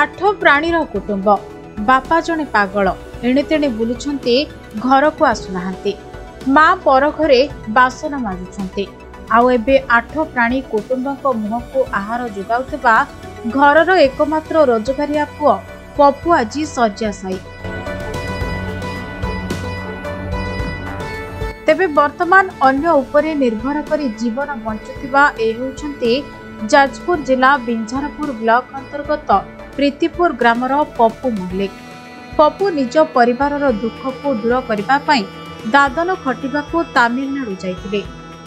ଆଠ ପ୍ରାଣୀର କୁଟୁମ୍ବ। ବାପା ଜଣେ ପାଗଳ। ଏଣେତେଣେ ବୁଲୁଛନ୍ତି ଘରକୁ ଆସୁନାହାନ୍ତି। ମା ପର ଘରେ ବାସନ ମାଜୁଛନ୍ତି। ଆଉ ଏବେ ଆଠ ପ୍ରାଣୀ କୁଟୁମ୍ବଙ୍କ ମୁହଁକୁ ଆହାର ଯୋଗାଉଥିବା ଘରର ଏକମାତ୍ର ରୋଜଗାରିଆ ପୁଅ ପପୁ ଆଜି ଶଯ୍ୟାଶାୟୀ ତେବେ ବର୍ତ୍ତମାନ ଅନ୍ୟ ଉପରେ ନିର୍ଭର କରି ଜୀବନ ବଞ୍ଚୁଥିବା ଏ ହେଉଛନ୍ତି ଯାଜପୁର ଜିଲ୍ଲା ବିଞ୍ଝାରପୁର ବ୍ଲକ ଅନ୍ତର୍ଗତ ପ୍ରୀତିପୁର ଗ୍ରାମର ପପୁ ମଲ୍ଲିକ। ପପୁ ନିଜ ପରିବାରର ଦୁଃଖକୁ ଦୂର କରିବା ପାଇଁ ଦାଦନ ଖଟିବାକୁ ତାମିଲନାଡୁ ଯାଇଥିଲେ।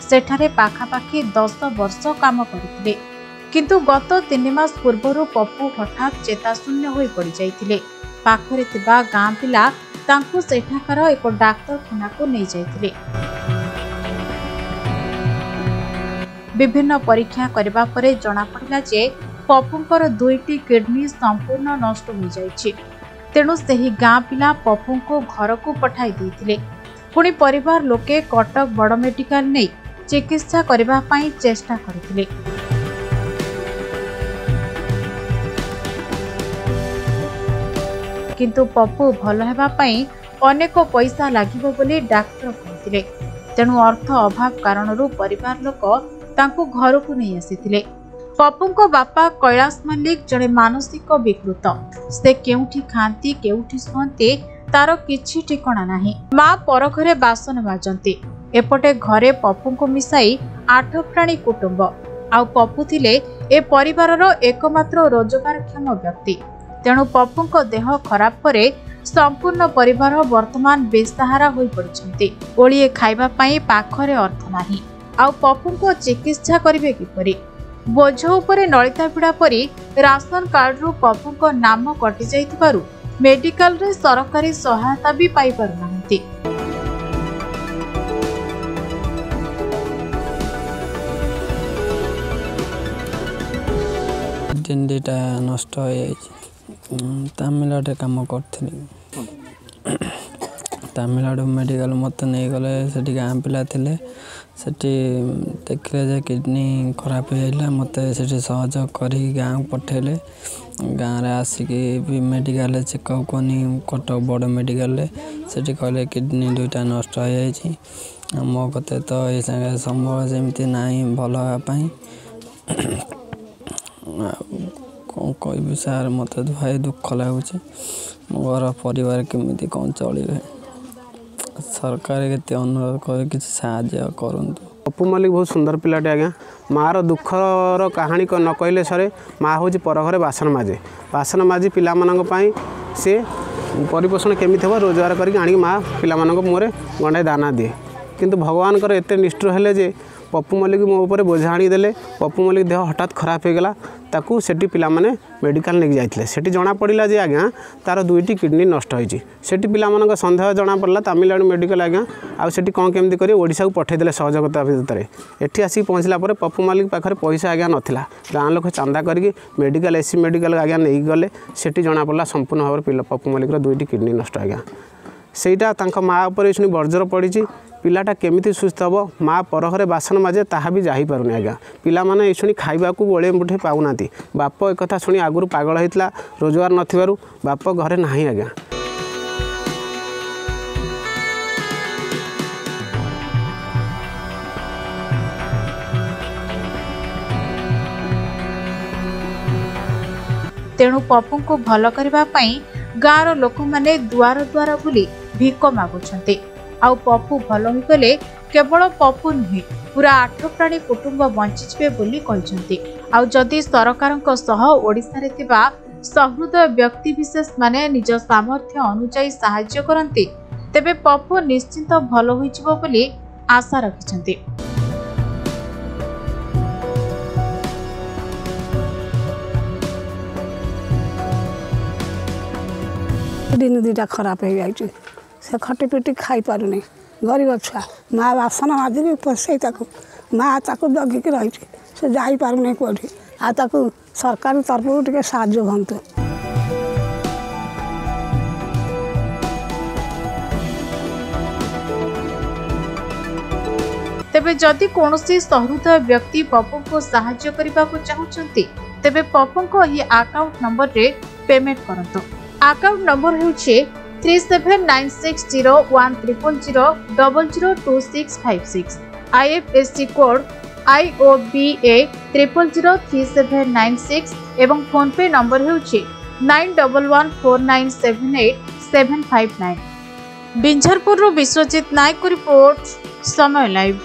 ସେଠାରେ ପାଖାପାଖି ଦଶ ବର୍ଷ କାମ କରିଥିଲେ। କିନ୍ତୁ ଗତ ତିନି ମାସ ପୂର୍ବରୁ ପପୁ ହଠାତ୍ ଚେତାଶୂନ୍ୟ ହୋଇ ପଡ଼ିଯାଇଥିଲେ। ପାଖରେ ଥିବା ଗାଁ ପିଲା ତାଙ୍କୁ ସେଠାକାର ଏକ ଡାକ୍ତରଖାନାକୁ ନେଇଯାଇଥିଲେ। ବିଭିନ୍ନ ପରୀକ୍ଷା କରିବା ପରେ ଜଣାପଡ଼ିଲା ଯେ ପପୁଙ୍କର ଦୁଇଟି କିଡନୀ ସମ୍ପୂର୍ଣ୍ଣ ନଷ୍ଟ ହୋଇଯାଇଛି। ତେଣୁ ସେହି ଗାଁ ପିଲା ପପୁଙ୍କୁ ଘରକୁ ପଠାଇ ଦେଇଥିଲେ। ପୁଣି ପରିବାର ଲୋକେ କଟକ ବଡ଼ ମେଡିକାଲ ନେଇ ଚିକିତ୍ସା କରିବା ପାଇଁ ଚେଷ୍ଟା କରିଥିଲେ। କିନ୍ତୁ ପପୁ ଭଲ ହେବା ପାଇଁ ଅନେକ ପଇସା ଲାଗିବ ବୋଲି ଡାକ୍ତର କହିଥିଲେ। ତେଣୁ ଅର୍ଥ ଅଭାବ କାରଣରୁ ପରିବାର ଲୋକ ତାଙ୍କୁ ଘରକୁ ନେଇ ଆସିଥିଲେ। ପପୁଙ୍କ ବାପା କୈଳାସ ମଲ୍ଲିକ ଜଣେ ମାନସିକ ବିକୃତ। ସେ କେଉଁଠି ଖାଆନ୍ତି କେଉଁଠି ଶୁଅନ୍ତି ତାର କିଛି ଠିକଣା ନାହିଁ। ମା ପର ଘରେ ବାସନ মাজନ୍ତି ଏପଟେ ଘରେ ପପୁଙ୍କୁ ମିଶାଇ ଆଠ ପ୍ରାଣୀ କୁଟୁମ୍ବ। ଆଉ ପପୁ ଥିଲେ ଏ ପରିବାରର ଏକମାତ୍ର ରୋଜଗାରକ୍ଷମ ବ୍ୟକ୍ତି। ତେଣୁ ପପୁଙ୍କ ଦେହ ଖରାପ ପରେ ସମ୍ପୂର୍ଣ୍ଣ ପରିବାର ବର୍ତ୍ତମାନ ବେସାହାରା ହୋଇପଡ଼ିଛନ୍ତି। ଓଳିଏ ଖାଇବା ପାଇଁ ପାଖରେ ଅର୍ଥ ନାହିଁ। ଆଉ ପପୁଙ୍କ ଚିକିତ୍ସା କରିବେ କିପରି? ବୋଝ ଉପରେ ନଳିତା ପିଡ଼ା ପରି ରାସନ କାର୍ଡରୁ ପପୁଙ୍କ ନାମ କଟିଯାଇଥିବାରୁ ମେଡିକାଲରେ ସରକାରୀ ସହାୟତା ବି ପାଇପାରୁନାହାନ୍ତି। ଦୁଇଟା ନଷ୍ଟ ହୋଇଯାଇଛି। ତାମିଲନାଡ଼ୁରେ କାମ କରୁଥିଲି। ତାମିଲନାଡ଼ୁ ମେଡ଼ିକାଲ ମୋତେ ନେଇଗଲେ ସେଠି ଗାଁ ପିଲା ଥିଲେ। ସେଠି ଦେଖିଲେ ଯେ କିଡ଼ନୀ ଖରାପ ହେଇଯାଇଥିଲା ମୋତେ ସେଠି ସହଯୋଗ କରିକି ଗାଁକୁ ପଠେଇଲେ। ଗାଁରେ ଆସିକି ବି ମେଡ଼ିକାଲରେ ଚେକଅପ୍ କନି କଟକ ବଡ଼ ମେଡ଼ିକାଲରେ। ସେଠି କହିଲେ କିଡ଼ନୀ ଦୁଇଟା ନଷ୍ଟ ହେଇଯାଇଛି। ମୋ କତେ ତ ଏ ସାଙ୍ଗେ ସମ୍ଭବ ଯେମିତି ନାହିଁ ଭଲ ହେବା ପାଇଁ। ଆଉ କ'ଣ କହିବି ସାର୍ ମୋତେ ଭାଇ ଦୁଃଖ ଲାଗୁଛି। ମୋ ଘର ପରିବାର କେମିତି କ'ଣ ଚଳିବେ? ସରକାର କେତେ ଅନୁରୋଧ କରି କିଛି ସାହାଯ୍ୟ କରନ୍ତୁ। ପପୁ ମଲ୍ଲିକ ବହୁତ ସୁନ୍ଦର ପିଲାଟେ ଆଜ୍ଞା। ମାଆର ଦୁଃଖର କାହାଣୀ ନ କହିଲେ ସରେ ମାଆ ହେଉଛି ପର ଘରେ ବାସନ ମାଜେ। ବାସନ ମାଜି ପିଲାମାନଙ୍କ ପାଇଁ ସେ ପରିପୋଷଣ କେମିତି ହେବ ରୋଜଗାର କରିକି ଆଣିକି ମାଆ ପିଲାମାନଙ୍କ ମୁହଁରେ ଗଣ୍ଡାଏ ଦାନା ଦିଏ। କିନ୍ତୁ ଭଗବାନଙ୍କର ଏତେ ନିଷ୍ଠୁର ହେଲେ ଯେ ପପୁ ମଲ୍ଲିକ ମୋ ଉପରେ ବୋଝ ଆଣିଦେଲେ ପପୁ ମଲ୍ଲିକ ଦେହ ହଠାତ୍ ଖରାପ ହୋଇଗଲା। ତାକୁ ସେଠି ପିଲାମାନେ ମେଡ଼ିକାଲ ନେଇକି ଯାଇଥିଲେ। ସେଠି ଜଣାପଡ଼ିଲା ଯେ ଆଜ୍ଞା ତା'ର ଦୁଇଟି କିଡ଼ନୀ ନଷ୍ଟ ହୋଇଛି। ସେଠି ପିଲାମାନଙ୍କ ସନ୍ଦେହ ଜଣାପଡ଼ିଲା ତାମିଲନାଡ଼ୁ ମେଡ଼ିକାଲ ଆଜ୍ଞା। ଆଉ ସେଠି କ'ଣ କେମିତି କରି ଓଡ଼ିଶାକୁ ପଠାଇଦେଲେ ସହଯୋଗତା ଭିତରେ। ଏଠି ଆସିକି ପହଞ୍ଚିଲା ପରେ ପପୁ ମାଲିକ ପାଖରେ ପଇସା ଆଜ୍ଞା ନଥିଲା। ଗାଁ ଲୋକ ଚାନ୍ଦା କରିକି ମେଡ଼ିକାଲ ଏସି ମେଡ଼ିକାଲ ଆଜ୍ଞା ନେଇକି ଗଲେ। ସେଠି ଜଣାପଡ଼ିଲା ସମ୍ପୂର୍ଣ୍ଣ ଭାବରେ ପିଲା ପପୁ ମାଲିକର ଦୁଇଟି କିଡ଼ନୀ ନଷ୍ଟ ଆଜ୍ଞା। ସେଇଟା ତାଙ୍କ ମାଆ ଉପରେ ଶୁଣି ବର୍ଜର ପଡ଼ିଛି। ପିଲାଟା କେମିତି ସୁସ୍ଥ ହେବ ମା ପର ଘରେ ବାସନ ମାଜେ ତାହା ବି ଯାଇପାରୁନି ଆଜ୍ଞା। ପିଲାମାନେ ଏ ଶୁଣି ଖାଇବାକୁ ଗୋଳେ ମୁଠେ ପାଉନାହାନ୍ତି। ବାପ ଏକଥା ଶୁଣି ଆଗରୁ ପାଗଳ ହେଇଥିଲା ରୋଜଗାର ନଥିବାରୁ ବାପ ଘରେ ନାହିଁ ଆଜ୍ଞା। ତେଣୁ ପପୁଙ୍କୁ ଭଲ କରିବା ପାଇଁ ଗାଁର ଲୋକମାନେ ଦୁଆର ଦୁଆର ବୁଲି ଭିକ ମାଗୁଛନ୍ତି। ଆଉ ପପୁ ଭଲ ହୋଇଗଲେ କେବଳ ପପୁ ନୁହେଁ ପୁରା ଆଠ ପ୍ରାଣୀ କୁଟୁମ୍ବ ବଞ୍ଚିଯିବେ ବୋଲି କହିଛନ୍ତି। ଆଉ ଯଦି ସରକାରଙ୍କ ସହ ଓଡ଼ିଶାରେ ଥିବା ସହୃଦୟ ବ୍ୟକ୍ତିବିଶେଷ ମାନେ ନିଜ ସାମର୍ଥ୍ୟ ଅନୁଯାୟୀ ସାହାଯ୍ୟ କରନ୍ତି ତେବେ ପପୁ ନିଶ୍ଚିନ୍ତ ଭଲ ହୋଇଯିବ ବୋଲି ଆଶା ରଖିଛନ୍ତି। ଦିନ ଦୁଇଟା ଖରାପ ହେଇଯାଇଛି। ସେ ଖଟି ପିଟି ଖାଇପାରୁନି ଗରିବ ଛୁଆ ମା ବାସନ ମାଜିକି ପୋଷେଇ ତାକୁ ମା ତାକୁ ଜଗିକି ରହିଛି ସେ ଯାଇପାରୁନି କେଉଁଠି ଆଉ ତାକୁ ସରକାର ତରଫରୁ ଟିକେ ସାହାଯ୍ୟ ହୁଅନ୍ତୁ ତେବେ ଯଦି କୌଣସି ସହୃଦୟ ବ୍ୟକ୍ତି ପପୁଙ୍କୁ ସାହାଯ୍ୟ କରିବାକୁ ଚାହୁଁଛନ୍ତି ତେବେ ପପୁଙ୍କ ଏହି ଆକାଉଣ୍ଟ ନମ୍ବରରେ ପେମେଣ୍ଟ କରନ୍ତୁ। ଆକାଉଣ୍ଟ ନମ୍ବର ହେଉଛି three seven nine six zero one triple zero double zero two six five six. IFSC code IOBA triple zero three seven nine six এবং ফোনপে নম্বর ହେଉଛି nine double one four nine seven eight seven five nine. ବିଞ୍ଝରପୁରରୁ Biswajit Nayak report ସମୟ live